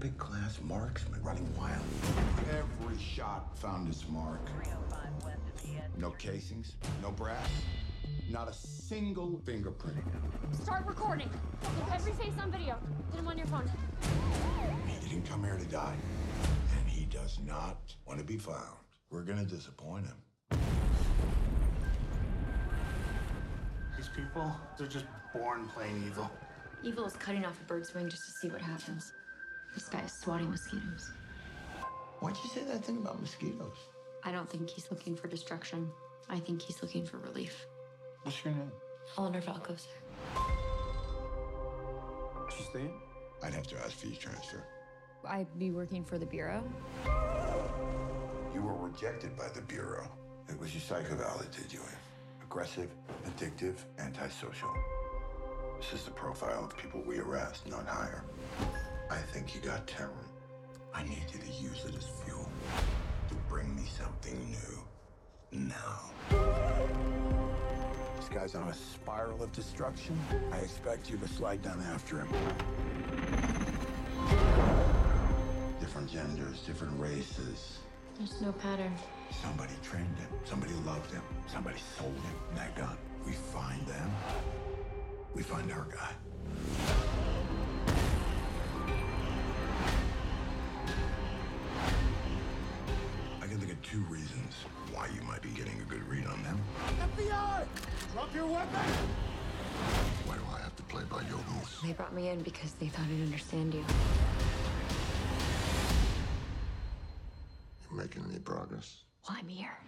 This marksman running wild. Every shot found its mark. No casings, no brass, not a single fingerprint. Start recording. Get every face on video. Get them on your phone. He didn't come here to die, and he does not want to be found. We're gonna disappoint him. These people, they're just born plain evil. Evil is cutting off a bird's wing just to see what happens. This guy is swatting mosquitoes. Why'd you say that thing about mosquitoes? I don't think he's looking for destruction. I think he's looking for relief. What's your name? Eleanor Falcos. She staying? I'd have to ask for your transfer. I'd be working for the Bureau. You were rejected by the Bureau. It was your psych eval that did you in. Aggressive, addictive, antisocial. This is the profile of people we arrest, not hire. I think you got talent. I need you to use it as fuel to bring me something new. Now. This guy's on a spiral of destruction. I expect you to slide down after him. Different genders, different races. There's no pattern. Somebody trained him. Somebody loved him. Somebody sold him that gun. We find them. We find our guy. Two why you might be getting a good read on them. FBI! Drop your weapon! Why do I have to play by your rules? They brought me in because they thought I'd understand you. You're making any progress? Well, I'm here.